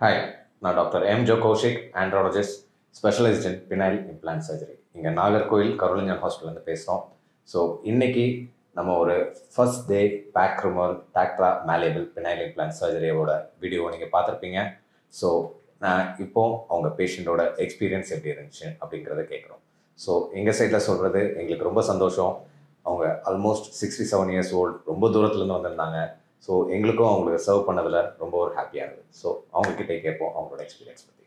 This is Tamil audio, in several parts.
ஹாய் நான் doctor M Jo Kaushik andrologist specialised in penile implant surgery இங்கே நாகர்கோயில் கருளிஞ்சன் ஹாஸ்பிட்டல்லேருந்து பேசுகிறோம் ஸோ இன்றைக்கி நம்ம ஒரு ஃபர்ஸ்ட் டே பேக் டாக்ட்ரா மேலேபிள் பினைல் இம்ப்ளான்ட் சர்ஜரியோட வீடியோ நீங்கள் பார்த்துருப்பீங்க. ஸோ நான் இப்போ அவங்க பேஷண்ட்டோட எக்ஸ்பீரியன்ஸ் எப்படி இருந்துச்சு அப்படிங்கிறத கேட்குறோம் ஸோ எங்கள் சைடில் சொல்கிறது எங்களுக்கு ரொம்ப சந்தோஷம். அவங்க almost sixty seven years old ரொம்ப தூரத்துலேருந்து வந்திருந்தாங்க. ஸோ எங்களுக்கும் அவங்களுக்கு சர்வ் பண்ணதில் ரொம்ப ஒரு ஹாப்பியாக இருந்தது. ஸோ அவங்கக்கிட்ட கேட்போம் அவங்களோட எக்ஸ்பீரியன்ஸ் பற்றி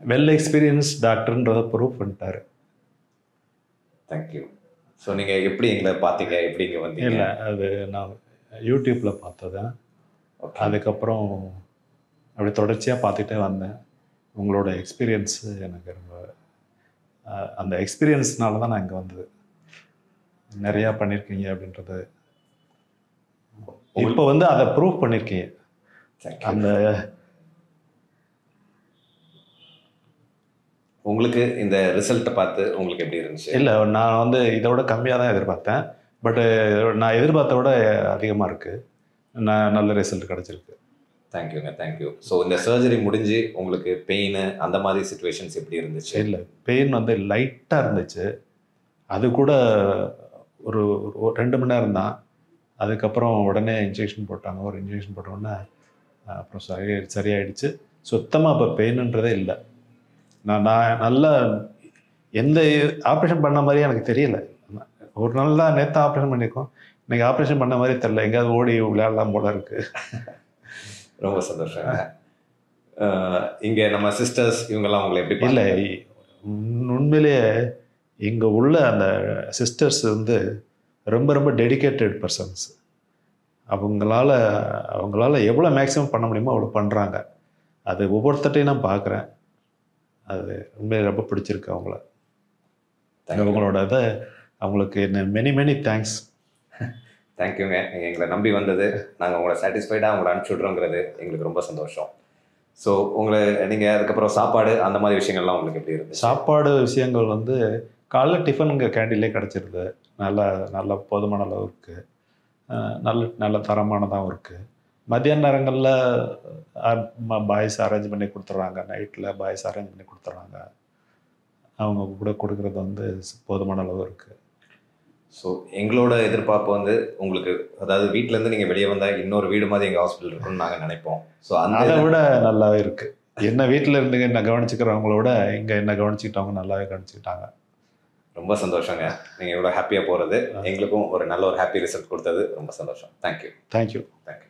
வெல் எக்ஸ்பீரியன்ஸ் டாக்டர்ன்றதை ப்ரூவ் பண்ணிட்டாரு தேங்க்யூ ஸோ நீங்கள் எப்படி எங்களை பார்த்தீங்க? எப்படி இங்கே வந்தீங்க? இல்லை அது நான் யூடியூப்பில் பார்த்ததேன் அதுக்கப்புறம் அப்படி தொடர்ச்சியாக பார்த்துட்டே வந்தேன். உங்களோட எக்ஸ்பீரியன்ஸ் எனக்கு ரொம்ப அந்த எக்ஸ்பீரியன்ஸ்னால தான் நான் இங்கே வந்தது. நிறையா பண்ணியிருக்கீங்க அப்படின்றது இப்போ வந்து அதை ப்ரூவ் பண்ணியிருக்கீங்க அந்த உங்களுக்கு இந்த ரிசல்ட்டை பார்த்து உங்களுக்கு எப்படி இருந்துச்சு? இல்லை நான் வந்து இதோட கம்மியாக தான் எதிர்பார்த்தேன். பட்டு நான் எதிர்பார்த்த விட அதிகமாக இருக்குது நான் நல்ல ரிசல்ட் கிடச்சிருக்கு. தேங்க்யூங்க தேங்க்யூ ஸோ இந்த சர்ஜரி முடிஞ்சு உங்களுக்கு பெயின் அந்த மாதிரி சுச்சுவேஷன்ஸ் எப்படி இருந்துச்சு? இல்லை பெயின் வந்து லைட்டாக இருந்துச்சு. அது கூட ஒரு ஒரு ரெண்டு மணி நேரம் தான். அதுக்கப்புறம் உடனே இன்ஜெக்ஷன் போட்டாங்க. ஒரு இன்ஜெக்ஷன் போட்ட உடனே அப்புறம் சரி சரியாயிடுச்சு. சுத்தமாக இப்போ பெயின்ன்றதே இல்லை. நான் நான் நல்லா எந்த ஆப்ரேஷன் பண்ண மாதிரியே எனக்கு தெரியல. ஒரு நாள் தான் நேற்று ஆப்ரேஷன் பண்ணியிருக்கோம். இன்னைக்கு ஆப்ரேஷன் பண்ண மாதிரி தெரில எங்கேயாவது ஓடி விளையாடலாம் போல இருக்குது ரொம்ப சந்தோஷங்க. அஹ், இங்க நம்ம சிஸ்டர்ஸ் இவங்கெல்லாம் உங்களை எப்படி இல்லை? உண்மையிலேயே இங்கே உள்ள அந்த சிஸ்டர்ஸ் வந்து ரொம்ப ரொம்ப டெடிகேட்டட் பர்சன்ஸ் அவங்களால அவங்களால எவ்வளோ மேக்ஸிமம் பண்ண முடியுமோ அவ்வளோ பண்ணுறாங்க அது ஒவ்வொருத்தட்டையும் நான் பார்க்குறேன். அது உண்மையிலே ரொம்ப பிடிச்சிருக்கு அவங்கள. அவங்களோட இதை அவங்களுக்கு என்ன மெனி மெனி தேங்க்ஸ் தேங்க்யூங்க நீங்கள் எங்களை நம்பி வந்தது. நாங்கள் உங்களை சாட்டிஸ்ஃபைடாக உங்களை அனுப்பிச்சி விட்றோங்கிறது எங்களுக்கு ரொம்ப சந்தோஷம். ஸோ உங்களை நீங்கள் அதுக்கப்புறம் சாப்பாடு அந்த மாதிரி விஷயங்கள்லாம் உங்களுக்கு எப்படி இருந்துச்சு? சாப்பாடு விஷயங்கள் வந்து காலைல டிஃபன் இங்கே கேண்டீன்லேயே கிடச்சிருது. நல்ல நல்ல போதுமான அளவு இருக்குது நல்ல நல்ல தரமானதாகவும் இருக்குது மத்தியான நேரங்களில் பாய்ஸ் அரேஞ்ச் பண்ணி கொடுத்துட்றாங்க நைட்டில் பாய்ஸ் அரேஞ்ச் பண்ணி கொடுத்துட்றாங்க அவங்க கூட கொடுக்குறது வந்து போதுமான அளவு இருக்குது ஸோ எங்களோட எதிர்பார்ப்பு வந்து உங்களுக்கு அதாவது வீட்டிலேருந்து நீங்கள் வெளியே வந்தால் இன்னொரு வீடு மாதிரி எங்கள் ஹாஸ்பிட்டல் இருக்குன்னு நாங்கள் நினைப்போம். ஸோ அதை விட நல்லாவே இருக்குது என்ன வீட்டில் இருந்து என்ன கவனிச்சுக்கிறவங்கள விட இங்கே என்ன கவனிச்சுக்கிட்டவங்க நல்லாவே கவனிச்சுக்கிட்டாங்க. ரொம்ப சந்தோஷங்க. நீங்கள் இவ்வளோ ஹாப்பியாக போகிறது எங்களுக்கும் ஒரு நல்ல ஒரு ஹாப்பி ரிசல்ட் கொடுத்தது ரொம்ப சந்தோஷம். Thank you thank you thank you